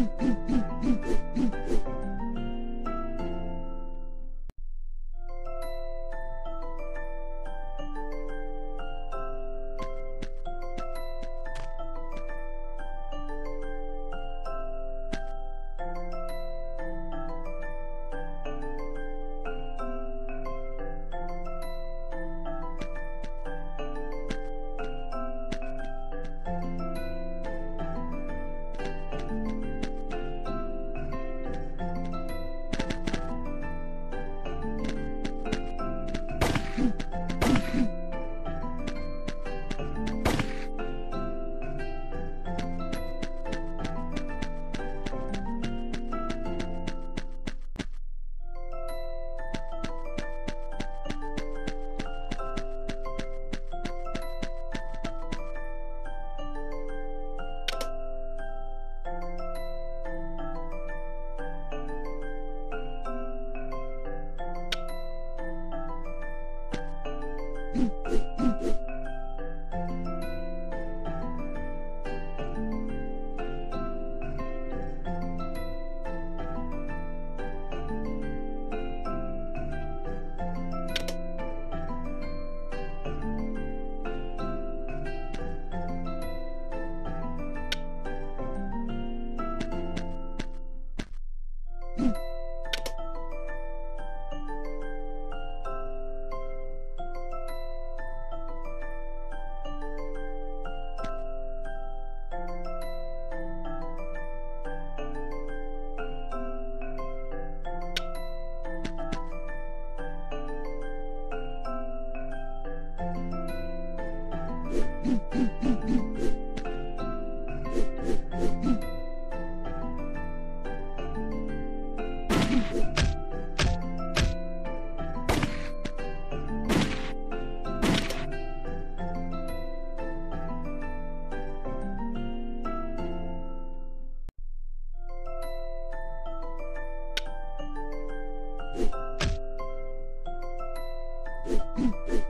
Mm-hmm. Thank you.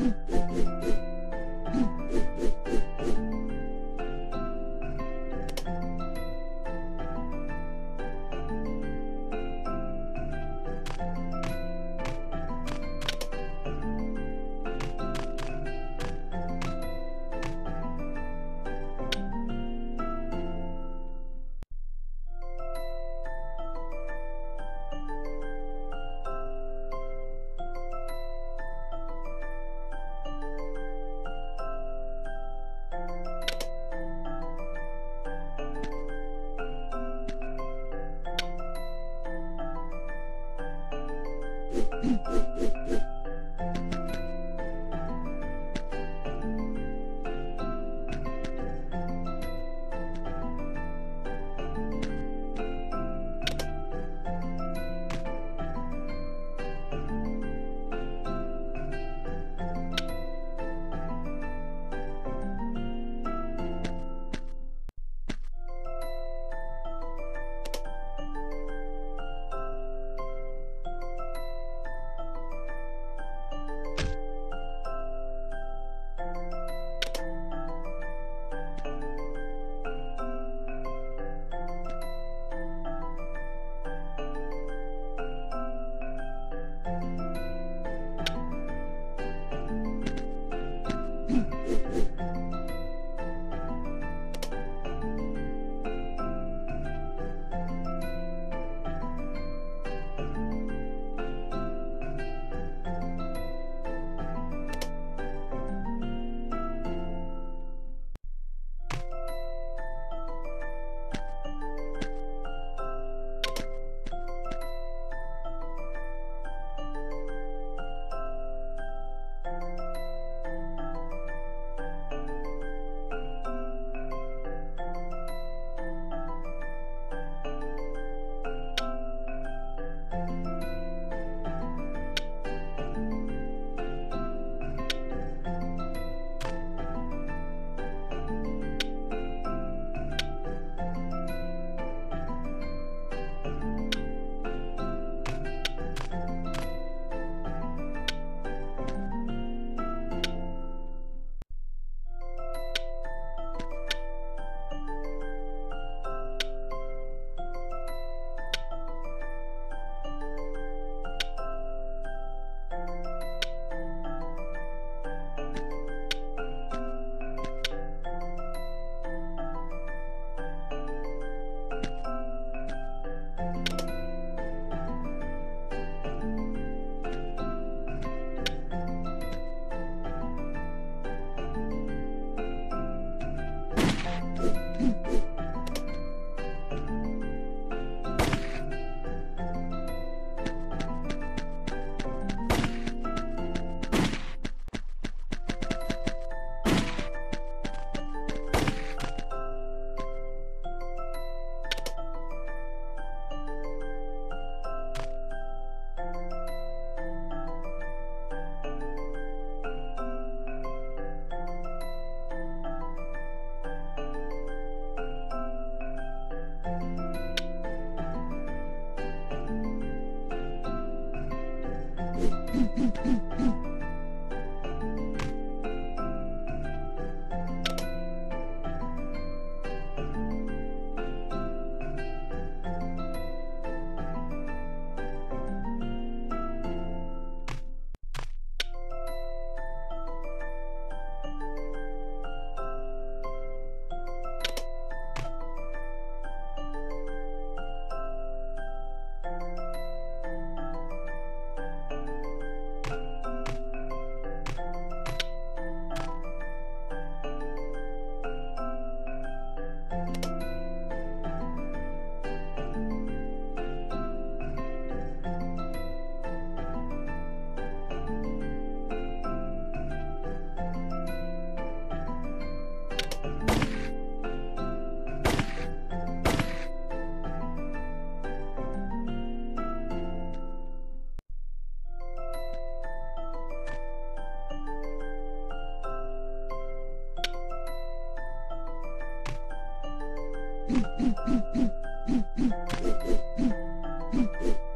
Mm-hmm. ¡Gracias! Mm-hmm. Thank you.